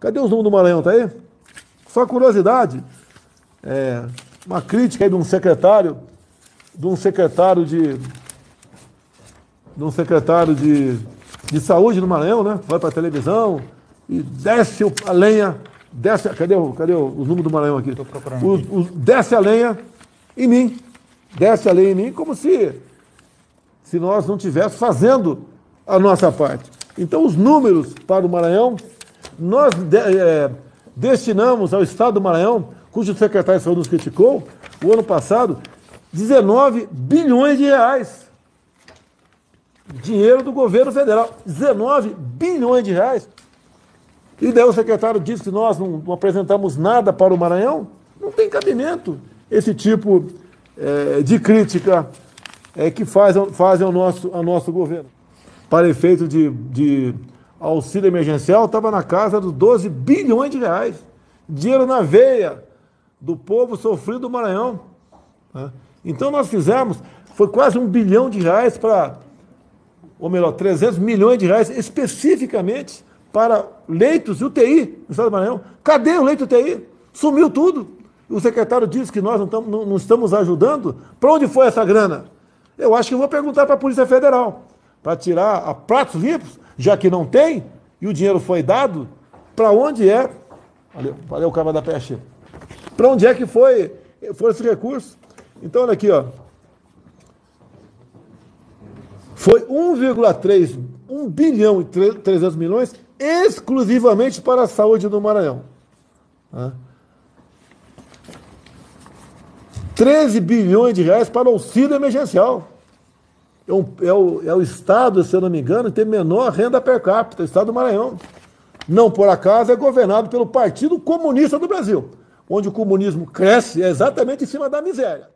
Cadê os números do Maranhão? Tá aí? Só curiosidade. É, uma crítica aí de um secretário, de um secretário de. De um secretário de, de saúde no Maranhão, né? Vai para a televisão e desce a lenha. Desce, cadê, cadê os números do Maranhão aqui? Os, os, desce a lenha em mim. Desce a lenha em mim como se, se nós não estivéssemos fazendo a nossa parte. Então, os números para o Maranhão, nós é, destinamos ao Estado do Maranhão, cujo secretário de saúde nos criticou, o ano passado, 19 bilhões de reais. Dinheiro do governo federal. 19 bilhões de reais. E daí o secretário disse que nós não, não apresentamos nada para o Maranhão. Não tem cabimento esse tipo é, de crítica é, que faz, fazem ao nosso, ao nosso governo. Para efeito de, de auxílio emergencial, estava na casa dos 12 bilhões de reais. Dinheiro na veia do povo sofrido do Maranhão. Né? Então nós fizemos, foi quase um bilhão de reais para, ou melhor, 300 milhões de reais especificamente para leitos UTI no estado do Maranhão. Cadê o leito UTI? Sumiu tudo. O secretário disse que nós não, estamos, não, não estamos ajudando. Para onde foi essa grana? Eu acho que vou perguntar para a Polícia Federal, para tirar a pratos limpos, já que não tem, e o dinheiro foi dado, para onde é. Valeu, valeu cara da peste. Para onde é que foi, foi esse recurso? Então, olha aqui, ó. Foi 1,3, 1 bilhão e 300 milhões exclusivamente para a saúde do Maranhão. Né? 13 bilhões de reais para auxílio emergencial. É, um, é, o, é o estado, se eu não me engano, que tem menor renda per capita, o estado do Maranhão. Não por acaso é governado pelo Partido Comunista do Brasil, onde o comunismo cresce exatamente em cima da miséria.